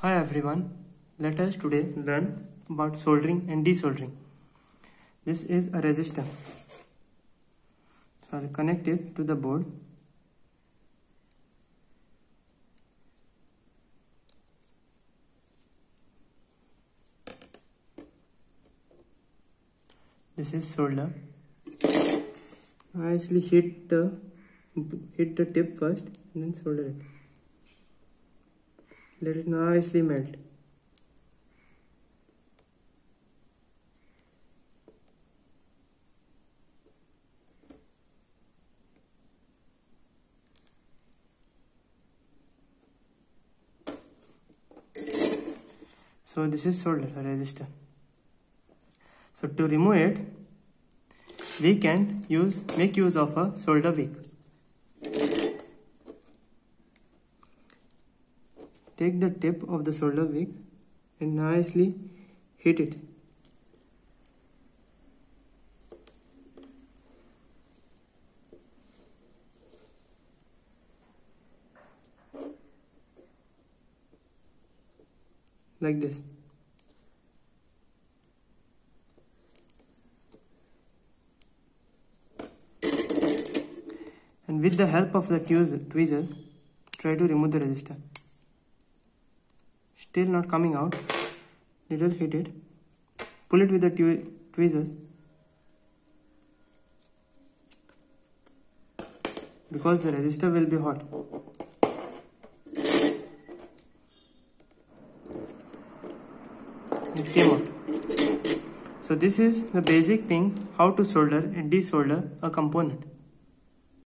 Hi everyone, let us today learn about soldering and desoldering. This is a resistor. So I'll connect it to the board. This is solder. Nicely hit the hit the tip first and then solder it let it nicely melt. So this is solder resistor. So to remove it we can use make use of a solder wick Take the tip of the solder wick and nicely hit it. Like this. And with the help of the tweezers, try to remove the resistor still not coming out. Little hit it. Pull it with the tweezers. Because the resistor will be hot. It came out. So this is the basic thing how to solder and desolder a component